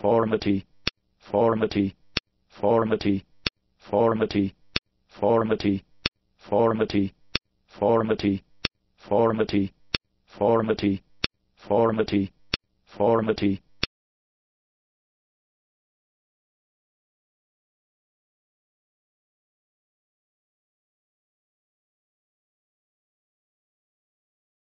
formity, formity, formity, formity, formity, formity, formity, formity, formity, formity, formity,